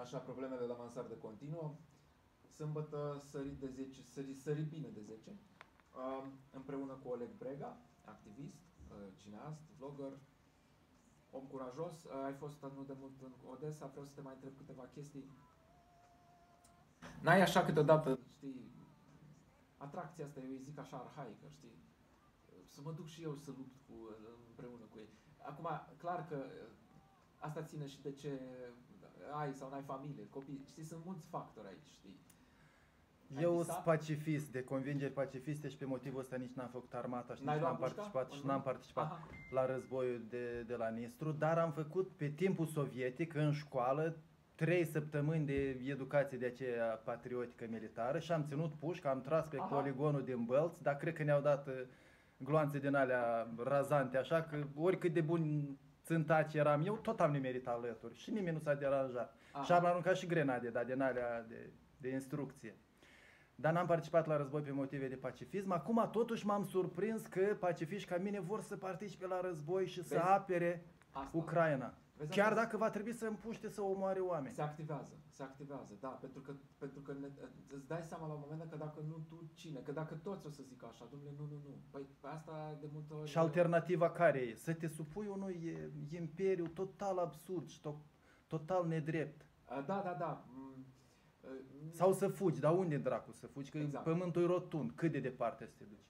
așa, problemele la mansardă continuă. Sâmbătă sărit de 10, sărit, sărit bine de 10, uh, împreună cu Oleg Brega, activist, uh, cineast, vlogger, om curajos. Uh, ai fost nu de mult în Odessa, vreau să te mai întreb câteva chestii. N-ai așa câteodată, știi, atracția asta, eu îi zic așa arhaică, știi? Să mă duc și eu să lupt cu, împreună cu ei. Acum, clar că asta ține și de ce ai sau n-ai familie, copii. Știi, sunt mulți factori aici, știi? Ai Eu visat? sunt pacifist, de convingeri pacifiste și pe motivul ăsta nici n-am făcut armata și N-ai nici luat n-am pușca? participat și Nu? n-am participat Aha. la războiul de, de la Nistru, dar am făcut pe timpul sovietic în școală trei săptămâni de educație de aceea patriotică militară și am ținut pușca, am tras pe Aha. poligonul din Bălți, dar cred că ne-au dat uh, gloanțe din alea razante, așa că oricât de bun țântaci eram eu, tot am nimerit alături și nimeni nu s-a deranjat. Aha. Și am aruncat și grenade, dar din alea de, de instrucție. Dar n-am participat la război pe motive de pacifism. Acum totuși m-am surprins că pacifiști ca mine vor să participe la război și să Vezi? apere Asta. Ucraina. Vezi, Chiar asta- dacă va trebui să împuște să omoare oameni. Se activează, se activează, da, pentru că, pentru că ne, îți dai seama la un moment dat că dacă nu tu, cine? Că dacă toți o să zică așa, domnule, nu, nu, nu. Păi pe asta de multe ori... Și alternativa care e? Să te supui unui e, imperiu total absurd și to- total nedrept. A, Da, da, da. Mm, uh, Sau să fugi, dar unde dracu să fugi? Că Exact. pământul e rotund, cât de departe să te duci?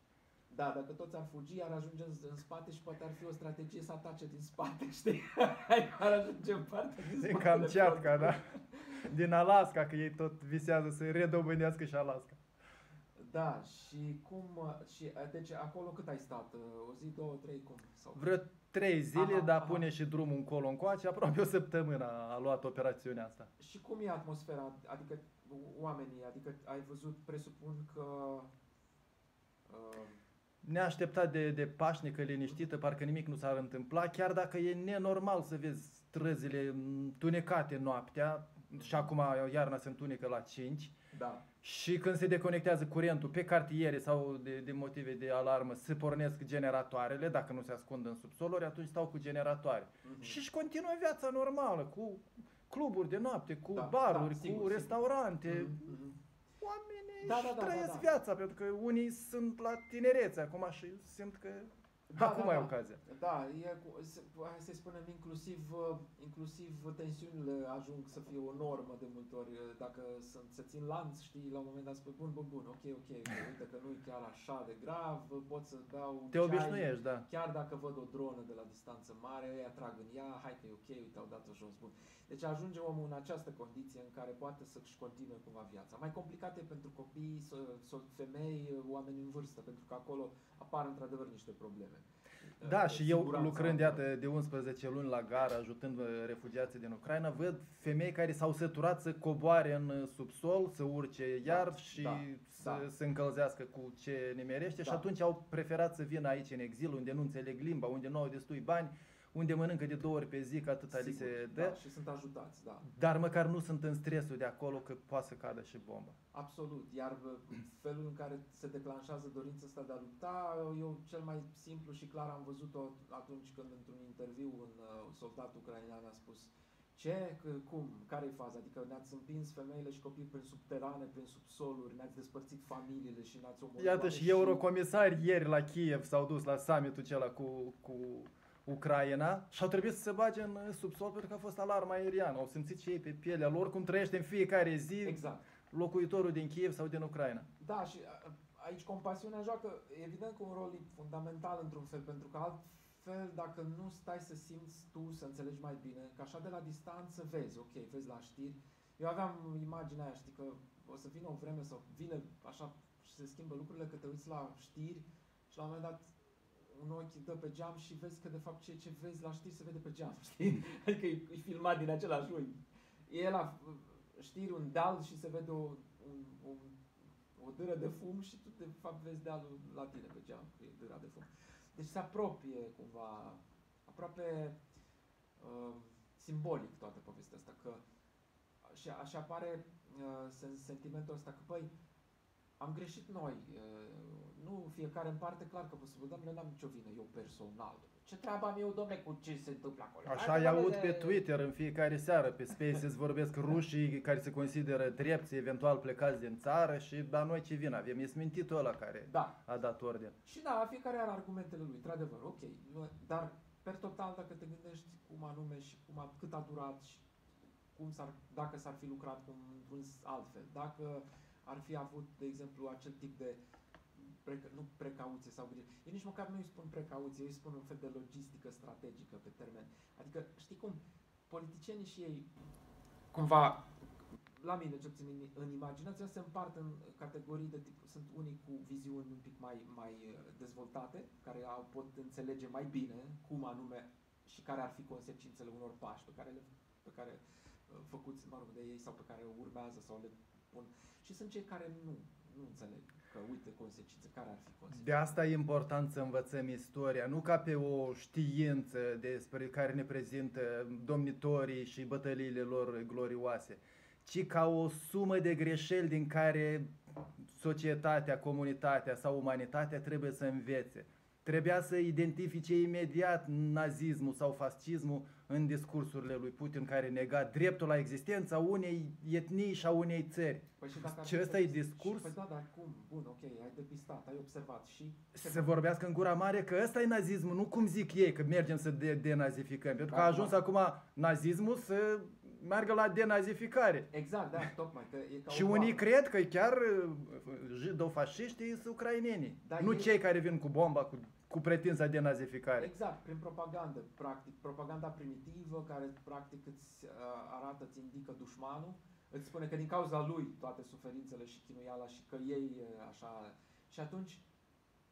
Da, dacă toți ar fugi, ar ajunge în, în spate și poate ar fi o strategie să atace din spate, știi? ar ajunge în partea din Din spate. Kamchatka, da? Din Alaska, că ei tot visează să redobândească și Alaska. Da, și cum... uh, Și, uh, deci acolo cât ai stat? Uh, O zi, două, trei, cum? Sau... Vreo trei zile, Aha, dar aha. pune și drumul încolo încoace, aproape o săptămână a luat operațiunea asta. Și cum e atmosfera? Adică oamenii, adică ai văzut, presupun că... Uh, Neașteptat de, de pașnică, liniștită, parcă nimic nu s-ar întâmpla, chiar dacă e nenormal să vezi străzile întunecate noaptea, și acum iarna se întunecă la 5, da. și când se deconectează curentul pe cartiere sau de, de motive de alarmă, se pornesc generatoarele, dacă nu se ascund în subsoluri, atunci stau cu generatoare. Mhm. Și își continuă viața normală, cu cluburi de noapte, cu Da, baruri, da, sigur, cu sigur. restaurante. Mhm, mhm. Oamenii Da, își da, da, trăiesc da, da. viața, pentru că unii sunt la tinerețe acum și simt că Da, acum da, ai da. ocazia. Da, e, cu- se- hai să spunem, inclusiv, uh, inclusiv tensiunile ajung să fie o normă de multe ori. uh, Dacă sunt, se țin lanț, știi, la un moment dat spui, bun, bun, bun, ok, ok, ok, uite că nu e chiar așa de grav, uh, pot să beau un Te ceai, obișnuiești, da. Chiar dacă văd o dronă de la distanță mare, îi atrag în ea, hai că e ok, uite, au dat-o jos, bun. Deci ajunge omul în această condiție în care poate să-și continue cumva viața. Mai complicat e pentru copii, so- so- femei, oameni în vârstă, pentru că acolo apar într-adevăr niște probleme. Da, Uh, și eu siguranța- lucrând iată de 11 luni la gară, ajutând uh, refugiații din Ucraina, văd femei care s-au săturat să coboare în uh, subsol, să urce iar și da, să da. se încălzească cu ce nimerește și Da. atunci au preferat să vină aici în exil, unde nu înțeleg limba, unde nu au destui bani, unde mănâncă de două ori pe zi, că atâta li Sigur, se da, dă, și sunt ajutați, da. dar măcar nu sunt în stresul de acolo că poate să cadă și bomba. Absolut. Iar uh, felul în care se declanșează dorința asta de a lupta, eu cel mai simplu și clar am văzut-o atunci când într-un interviu un uh, soldat ucrainean a spus ce, C- cum, care e faza? Adică ne-ați împins femeile și copii prin subterane, prin subsoluri, ne-ați despărțit familiile și ne-ați omorât. Iată oameni și eurocomisari ieri la Kiev s-au dus la summitul acela cu, cu Ucraina și au trebuit să se bage în subsol pentru că a fost alarma aeriană. Au simțit și ei pe pielea lor cum trăiește în fiecare zi Exact. locuitorul din Kiev sau din Ucraina. Da, și a- aici compasiunea joacă, evident că un rol fundamental într-un fel, pentru că altfel, dacă nu stai să simți tu, să înțelegi mai bine, că așa de la distanță vezi, ok, vezi la știri. Eu aveam imaginea aia, știi, că o să vină o vreme sau vine așa și se schimbă lucrurile, că te uiți la știri și la un moment dat un ochi dă pe geam și vezi că de fapt ce, ce vezi la știri se vede pe geam, știi? Adică e, e filmat din același unghi. E la știri un deal și se vede o, un, un o dâră de fum și tu de fapt vezi dealul la tine pe geam, că e dâra de fum. Deci se apropie cumva, aproape uh, simbolic toată povestea asta, că și, așa apare uh, sen- sentimentul ăsta că, păi, am greșit noi, uh, nu nu fiecare în parte, clar că vă spun, domnule, n-am nicio vină, eu personal. Ce treabă am eu, domnule, cu ce se întâmplă acolo? Așa Hai, îi aud domnule, pe Twitter în fiecare seară, pe Spaces vorbesc rușii care se consideră drepți, eventual plecați din țară și la noi ce vin avem? E smintitul ăla care Da, a dat ordine. Și da, fiecare are argumentele lui, într-adevăr, ok. Dar, per total, dacă te gândești cum anume și cum a, cât a durat și cum s-ar, dacă s-ar fi lucrat cum, într-un altfel, dacă ar fi avut, de exemplu, acel tip de preca, nu precauție sau grijă. Eu nici măcar nu îi spun precauție, eu îi spun un fel de logistică strategică pe termen. Adică, știi cum, politicienii și ei, cumva, la mine, ce puțin în, în imaginația, se împart în categorii de tip, sunt unii cu viziuni un pic mai, mai uh, dezvoltate, care au, pot înțelege mai bine cum anume și care ar fi consecințele unor pași pe care, le, pe care uh, făcuți, mă rog, de ei sau pe care urmează sau le pun. Și sunt cei care nu, nu înțeleg că, uite, consecințe, care ar fi consecințe. De asta e important să învățăm istoria, nu ca pe o știință despre care ne prezintă domnitorii și bătăliile lor glorioase, ci ca o sumă de greșeli din care societatea, comunitatea sau umanitatea trebuie să învețe. Trebuia să identifice imediat nazismul sau fascismul în discursurile lui Putin care nega dreptul la existența unei etnii și a unei țări. Păi și dacă ar Ce fi ăsta e depis- discurs? Și, păi da, dar cum? Bun, ok, ai depistat, ai observat și... Să vorbească în gura mare că ăsta e nazismul, nu cum zic ei, că mergem să de- denazificăm. Pentru că a Da, ajuns da. acum nazismul să meargă la denazificare. Exact, da, tocmai, că e ca Și o unii boală. cred că chiar uh, jidofasciștii sunt ucrainenii. Da, nu ei- cei care vin cu bomba, cu, cu pretința denazificare. Exact, prin propagandă, practic, propaganda primitivă care practic îți uh, arată, îți indică dușmanul, îți spune că din cauza lui toate suferințele și chinuiala și că ei uh, așa... Și atunci,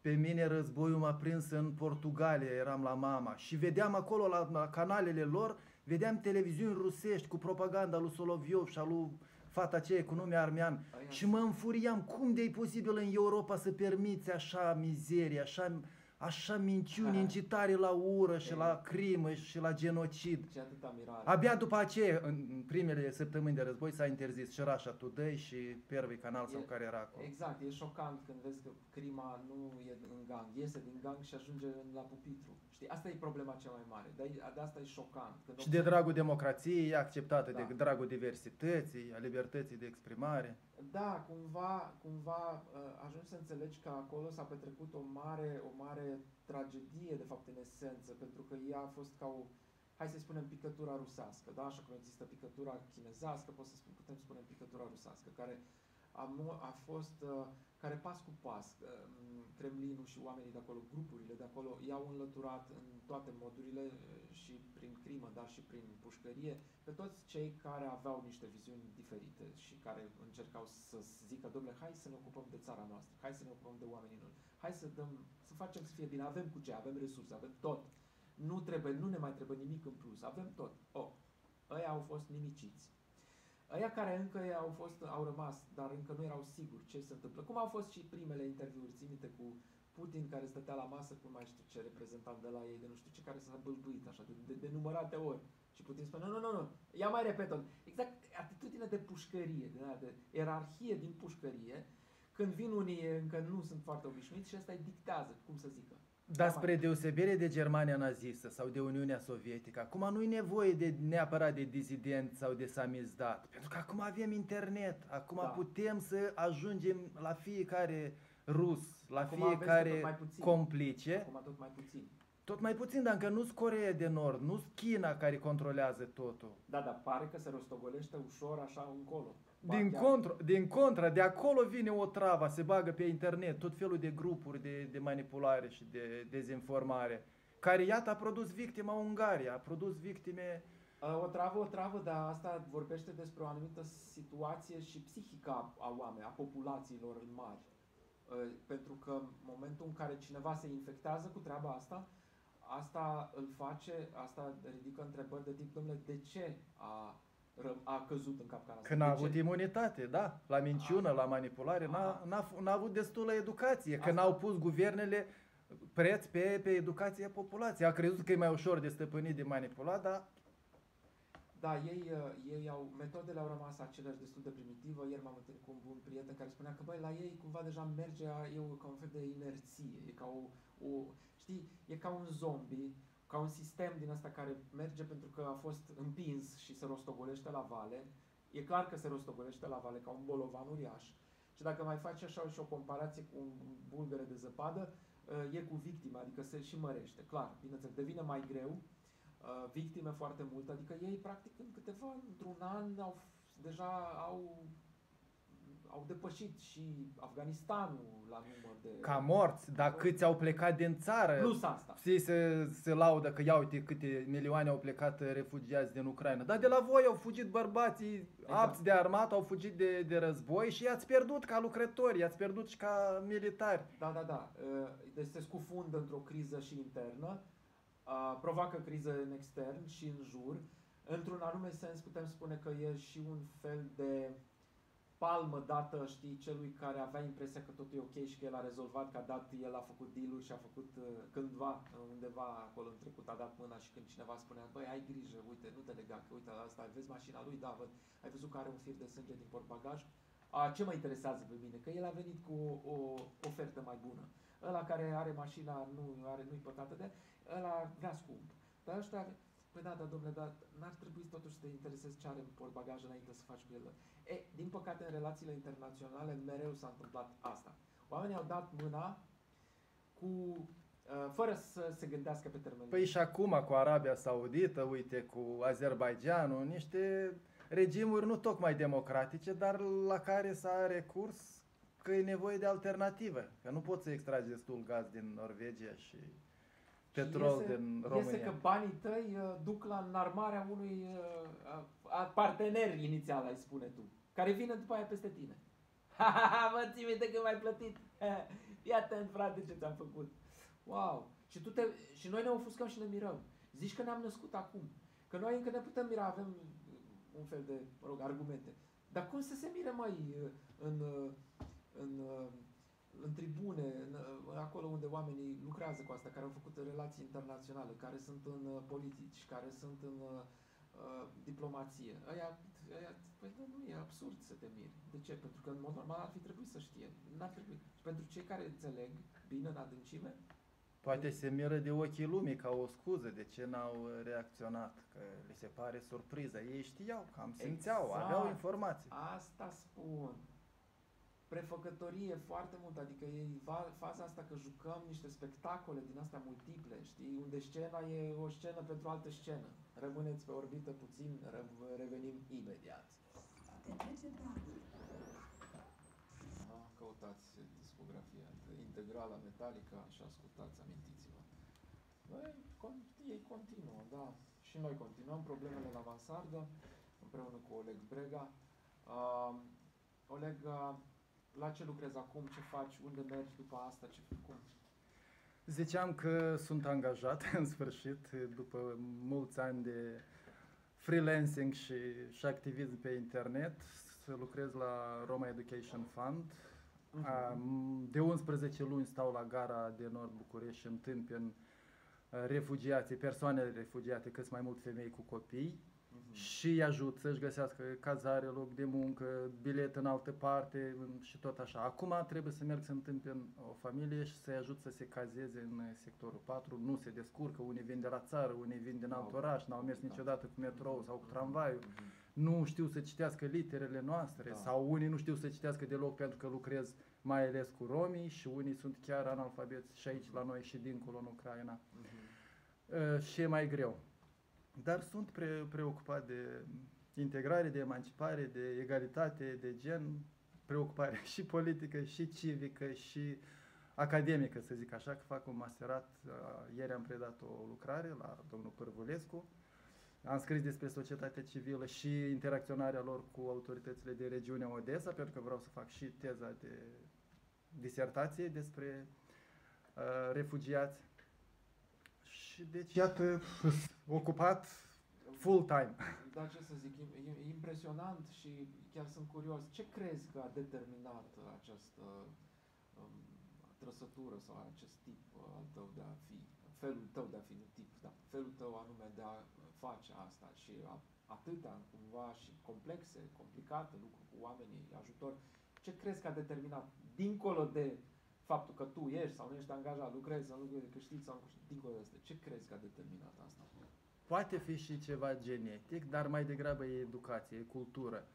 Pe mine războiul m-a prins în Portugalia, eram la mama și vedeam acolo la, la canalele lor, vedeam televiziuni rusești cu propaganda lui Soloviov și a lui fata aceea cu nume armean. Aia- și mă înfuriam cum de e posibil în Europa să permiți așa mizerie, așa, așa minciuni, Ha. incitare la ură și Ei. la crimă și la genocid. ce atâta mirare. Abia după aceea, în în primele săptămâni de război, s-a interzis și Russia Today și Pervy Canal sau E- care era acolo. Exact, e șocant când vezi că crima nu e în gang, iese din gang și ajunge la pupitru. Știi, asta e problema cea mai mare, de, de asta e șocant. Când Și de dragul democrației, e acceptată Da. de dragul diversității, a libertății de exprimare. Da, cumva, cumva uh, ajungi să înțelegi că acolo s-a petrecut o mare, o mare tragedie, de fapt, în esență, pentru că ea a fost ca o, hai să spunem, picătura rusească, da? Așa cum există picătura chinezească, pot să spun, putem spune picătura rusească, care a, mo- a fost, uh, care pas cu pas, uh, m, Kremlinul și oamenii de acolo, grupurile de acolo, i-au înlăturat în toate modurile uh, și prin crimă, dar și prin pușcărie, pe toți cei care aveau niște viziuni diferite și care încercau să zică, domnule, hai să ne ocupăm de țara noastră, hai să ne ocupăm de oamenii noștri, hai să dăm, să facem să fie bine, avem cu ce, avem resurse, avem tot. Nu trebuie, nu ne mai trebuie nimic în plus, avem tot. Oh, ăia au fost nimiciți. Ăia care încă au fost, au rămas, dar încă nu erau siguri ce se întâmplă. Cum au fost și primele interviuri, țin minte, cu Putin care stătea la masă cu mai știu ce reprezentant de la ei, de nu știu ce, care s-a bâlbuit așa, de, de, de numărate ori. Și Putin spune, nu, nu, nu, nu, ia mai repet Exact atitudine de pușcărie, de, de ierarhie din pușcărie, când vin unii încă nu sunt foarte obișnuiți și ăsta îi dictează, cum să zică. Dar spre deosebire de Germania nazistă sau de Uniunea Sovietică, acum nu e nevoie de neapărat de dizident sau de samizdat, pentru că acum avem internet, acum Da. putem să ajungem la fiecare rus, la Acum aveți tot fiecare mai puțin. complice, Acum tot mai puțin. tot mai puțin, dar încă nu-s Coreea de Nord, nu-s China care controlează totul. Da, dar pare că se rostogolește ușor așa încolo. Ba, Din, chiar. contra, din contra, de acolo vine o travă, se bagă pe internet tot felul de grupuri de, de manipulare și de dezinformare, care iată a produs victima Ungaria, a produs victime Uh, O travă, o travă, dar asta vorbește despre o anumită situație și psihică a oameni, a populațiilor în mari. Uh, Pentru că în momentul în care cineva se infectează cu treaba asta, asta îl face, asta ridică întrebări de tip, domnule, de ce a, ră- a căzut în capcana asta? Când a De avut ce? imunitate, da, la minciună, la manipulare, n-a, Aha. n-a, f- n-a avut destulă educație, când Asta- au pus guvernele preț pe, pe educația populației. A crezut că e mai ușor de stăpânit, de manipulat, dar Da, ei, uh, ei au, metodele au rămas aceleași destul de primitivă. Ieri m-am întâlnit cu un bun prieten care spunea că, băi, la ei cumva deja merge, e o, ca un fel de inerție, e ca o, o, știi, e ca un zombie, ca un sistem din asta care merge pentru că a fost împins și se rostogolește la vale. E clar că se rostogolește la vale ca un bolovan uriaș. Și dacă mai faci așa și o comparație cu un bulgăre de zăpadă, uh, e cu victima, adică se și mărește. Clar, bineînțeles, devine mai greu, uh, victime foarte multe, adică ei practic în câteva, într-un an au, deja au au depășit și Afganistanul la număr de... Ca morți, dar câți au plecat din țară? Plus asta. Știi, se, se laudă că ia uite câte milioane au plecat refugiați din Ucraina. Dar de la voi au fugit bărbații exact. apți de armată, au fugit de, de război și i-ați pierdut ca lucrători, i-ați pierdut și ca militari. Da, da, da. Deci se scufundă într-o criză și internă, provoacă criză în extern și în jur. Într-un anume sens putem spune că e și un fel de palmă dată, știi, celui care avea impresia că totul e ok și că el a rezolvat, că a dat, el a făcut deal și a făcut uh, cândva, uh, undeva acolo în trecut, a dat mâna și când cineva spunea, băi, ai grijă, uite, nu te lega, că uite, asta, vezi mașina lui, da, văd, ai văzut că are un fir de sânge din portbagaj? A, ce mă interesează pe mine? Că el a venit cu o, o ofertă mai bună. Ăla care are mașina, nu are, nu-i pătată de, ăla vrea scump. Dar ăștia, Păi da, da, domnule, dar n-ar trebui totuși să te interesezi ce are în portbagaj înainte să faci cu el. E, din păcate, în relațiile internaționale mereu s-a întâmplat asta. Oamenii au dat mâna cu uh, fără să se gândească pe termen Păi și acum cu Arabia Saudită, uite, cu Azerbaijanul, niște regimuri nu tocmai democratice, dar la care s-a recurs că e nevoie de alternativă. Că nu poți să extragi destul gaz din Norvegia și petrol iese, din România. Iese că banii tăi uh, duc la înarmarea unui uh, partener inițial, ai spune tu, care vine după aia peste tine. Ha, ha, ha, mă, ții minte că m-ai plătit. Fii atent, frate, ce ți-am făcut. Wow. Și, tu te, și noi ne ofuscăm și ne mirăm. Zici că ne-am născut acum. Că noi încă ne putem mira, avem un fel de, mă rog, argumente. Dar cum să se mire mai în, în, în în tribune, în, acolo unde oamenii lucrează cu asta, care au făcut relații internaționale, care sunt în uh, politici, care sunt în uh, uh, diplomație. Aia, aia, păi nu, nu, e absurd să te miri. De ce? Pentru că în mod normal ar fi trebuit să știe. N-ar trebui. Și pentru cei care înțeleg bine în adâncime, Poate se miră de ochii lumii ca o scuză de ce n-au reacționat, că li se pare surpriză. Ei știau, cam simțeau, exact. aveau informații. Asta spun prefăcătorie foarte mult, adică e faza asta că jucăm niște spectacole din astea multiple, știi, unde scena e o scenă pentru altă scenă. Rămâneți pe orbită puțin, revenim imediat. Da, căutați discografia integrală Metallica și ascultați, amintiți-vă. Băi, ei continuă, da. Și noi continuăm problemele la mansardă, împreună cu Oleg Brega. Uh, Oleg, uh, la ce lucrezi acum, ce faci, unde mergi după asta, ce, cum? Ziceam că sunt angajat în sfârșit după mulți ani de freelancing și, și activism pe internet să lucrez la Roma Education Fund. Uh-huh. De 11 luni stau la gara de nord București și întâmpin uh, refugiații, persoanele refugiate, cât mai mult femei cu copii și îi ajut să-și găsească cazare, loc de muncă, bilet în altă parte și tot așa. Acum trebuie să merg să întâmpin o familie și să-i ajut să se cazeze în sectorul 4. Nu se descurcă, unii vin de la țară, unii vin din alt oraș, n-au mers da. niciodată cu metrou sau cu tramvaiul, mhm. nu știu să citească literele noastre da. sau unii nu știu să citească deloc pentru că lucrez mai ales cu romii și unii sunt chiar analfabeți și aici la noi și dincolo în Ucraina. Uh-huh. Și e mai greu. Dar sunt pre- preocupat de integrare, de emancipare, de egalitate, de gen, preocupare și politică, și civică, și academică, să zic așa, că fac un masterat. Ieri am predat o lucrare la domnul Părvulescu. Am scris despre societatea civilă și interacționarea lor cu autoritățile de regiunea Odessa, pentru că vreau să fac și teza de disertație despre uh, refugiați și deci, iată, ocupat full-time. Da, ce să zic, e impresionant și chiar sunt curios. Ce crezi că a determinat această um, trăsătură sau acest tip al tău de a fi, felul tău de a fi, nu tip, da, felul tău anume de a faci asta și a- atâtea cumva și complexe, complicate lucruri cu oamenii, ajutor, ce crezi că a determinat, dincolo de faptul că tu ești sau nu ești angajat, lucrezi sau nu câștigi sau nu câștigi, dincolo de asta, ce crezi că a determinat asta? Poate fi și ceva genetic, dar mai degrabă e educație, e cultură.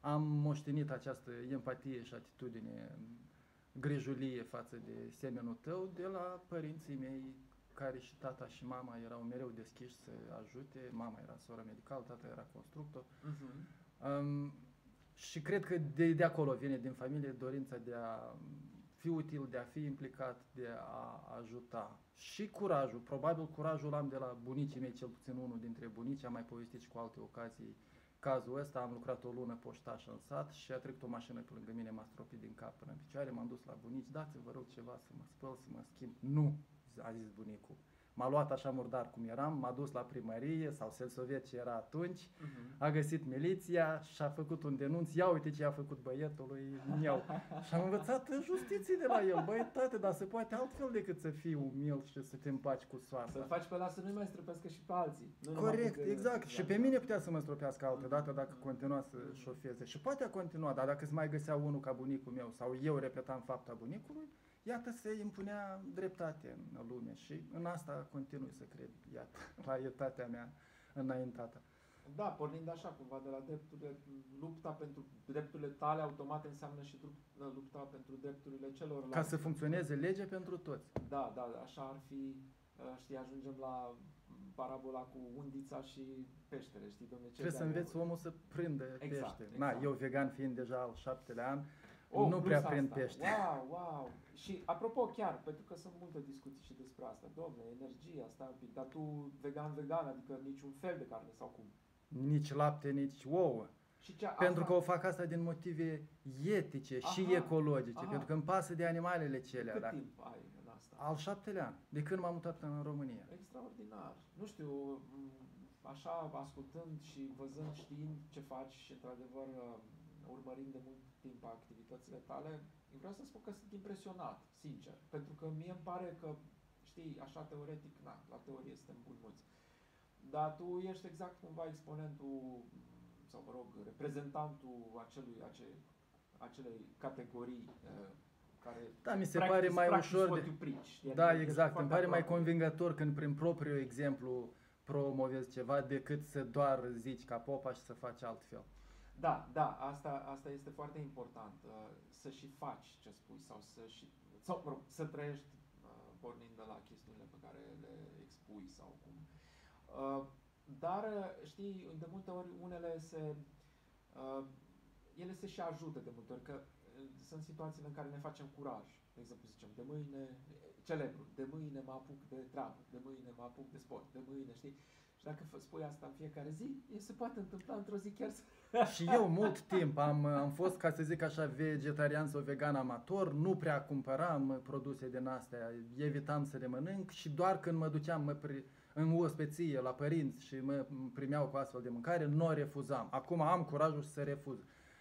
Am moștenit această empatie și atitudine, grijulie față de semenul tău de la părinții mei, care și tata și mama erau mereu deschiși să ajute. Mama era soră medicală, tata era constructor. Um, și cred că de, de acolo vine din familie dorința de a fi util, de a fi implicat, de a ajuta. Și curajul, probabil curajul am de la bunicii mei, cel puțin unul dintre bunici, am mai povestit și cu alte ocazii cazul ăsta, am lucrat o lună poștaș în sat și a trecut o mașină pe lângă mine, m-a stropit din cap până în picioare, m-am dus la bunici, dați vă rog ceva să mă spăl, să mă schimb. Nu, a zis bunicul. M-a luat așa murdar cum eram, m-a dus la primărie sau Selsoviet ce era atunci, a găsit miliția și a făcut un denunț, ia uite ce a făcut băietului meu. și am învățat justiție de la el, băi tate, dar se poate altfel decât să fii umil și să te împaci cu soarta. Să faci pe ăla să nu-i mai străpească și pe alții. Nu numai Corect, pe- exact. Și pe mine putea să mă stropească altă dată dacă continua să șofeze. Și poate a continua, dar dacă se mai găsea unul ca bunicul meu sau eu repetam fapta bunicului, iată se impunea dreptate în lume și în asta continui să cred, iată, la etatea mea înaintată. Da, pornind așa cumva de la drepturile, lupta pentru drepturile tale automat înseamnă și drup- lupta pentru drepturile celorlalți. Ca să funcționeze legea pentru toți. Da, da, așa ar fi, uh, știi, ajungem la parabola cu undița și peștere, știi, domne, ce Trebuie să de-a înveți meu? omul să prindă Exact, pește. Na, exact. eu vegan fiind deja al șaptele an, Oh, nu plus prea asta. prind pește. Wow, wow. Și apropo chiar, pentru că sunt multe discuții și despre asta, domne, energia asta un pic, dar tu vegan-vegan, adică niciun fel de carne sau cum? Nici lapte, nici ouă. Și ce, Pentru că asta, o fac asta din motive etice și Aha, ecologice, aha. pentru că îmi pasă de animalele celea. cât Dacă timp ai în asta? Al șaptelea an, de când m-am mutat în România. Extraordinar. Nu știu, m, așa ascultând și văzând, știind ce faci și într-adevăr uh, urmărind de mult timp activitățile tale, eu vreau să spun că sunt impresionat, sincer. Pentru că mie îmi pare că, știi, așa teoretic, na, la teorie suntem buni mulți. Dar tu ești exact cumva exponentul, sau mă rog, reprezentantul acelui, ace, acelei categorii uh, care Da, mi se practice- pare mai practice ușor what de... you preach, știi? Da, Adică ești exact. Îmi foarte pare mai aproape. convingător când prin propriul exemplu promovezi ceva decât să doar zici ca popa și să faci altfel. Da, da, asta, asta este foarte important, uh, să și faci ce spui sau să și, sau, mă rog, să trăiești uh, pornind de la chestiunile pe care le expui sau cum. Uh, dar, uh, știi, de multe ori unele se, uh, ele se și ajută de multe ori, că uh, sunt situațiile în care ne facem curaj. De exemplu, zicem, de mâine, celebru, de mâine mă apuc de treabă, de mâine mă apuc de sport, de mâine, știi? Și dacă fă- spui asta în fiecare zi, e, se poate întâmpla într-o zi chiar să Și eu mult timp am, am fost, ca să zic așa, vegetarian sau vegan amator, nu prea cumpăram produse din astea, evitam să le mănânc și doar când mă duceam mă pri, în ospăție la părinți și mă primeau cu astfel de mâncare, nu o refuzam. Acum am curajul să refuz.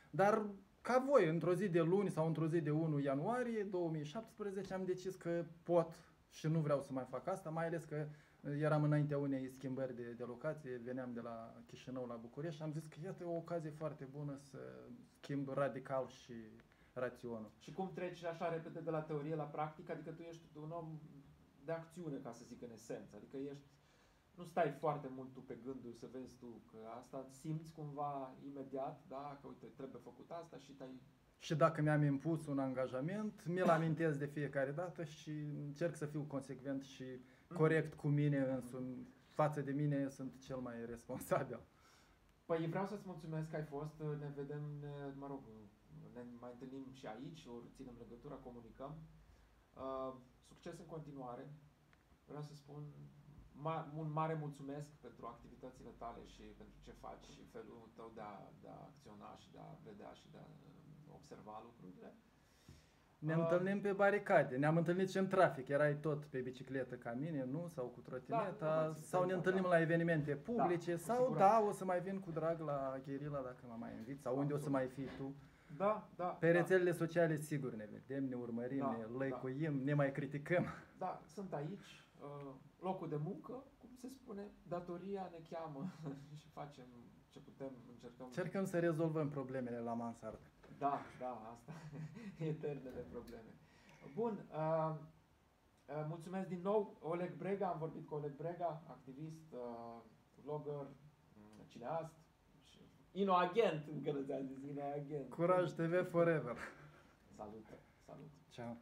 Dar ca voi, într-o zi de luni sau într-o zi de 1 ianuarie 2017 am decis că pot și nu vreau să mai fac asta, mai ales că eram înaintea unei schimbări de, de locație, veneam de la Chișinău la București și am zis că iată o ocazie foarte bună să schimb radical și raționul. Și cum treci așa repede de la teorie la practică, adică tu ești un om de acțiune, ca să zic în esență, adică ești, nu stai foarte mult tu pe gânduri să vezi tu că asta simți cumva imediat, da, că uite, trebuie făcut asta și te-ai... Și dacă mi-am impus un angajament, mi-l amintesc de fiecare dată și încerc să fiu consecvent și corect cu mine însumi. Față de mine sunt cel mai responsabil. Păi vreau să-ți mulțumesc că ai fost, ne vedem, ne, mă rog, ne mai întâlnim și aici, o ținem legătura, comunicăm. Uh, succes în continuare. Vreau să spun ma, un mare mulțumesc pentru activitățile tale și pentru ce faci și felul tău de a, de a acționa și de a vedea și de a uh, observa lucrurile. Ne Uh, întâlnim pe baricade, ne-am întâlnit și în trafic, erai tot pe bicicletă ca mine, nu? Sau cu trotineta, Da, nu, sau ne exact, întâlnim da. la evenimente publice, cu sau siguranță. da, o să mai vin cu drag la Gherila dacă mă mai invit, sau unde o să mai fii tu. Da, da. Pe da. rețelele sociale sigur ne vedem, ne urmărim, Da, ne da. lăicuim, ne mai criticăm. Da, sunt aici, uh, locul de muncă, cum se spune, datoria ne cheamă și facem ce putem, încercăm. Încercăm să rezolvăm problemele la mansardă. Da, da, asta eternele probleme. Bun, uh, uh, mulțumesc din nou Oleg Brega, am vorbit cu Oleg Brega, activist, uh, vlogger, mm, cineast, și inoagent, încă nu ți-am zis, inoagent. Curaj TV forever. Salut, salut. Ciao.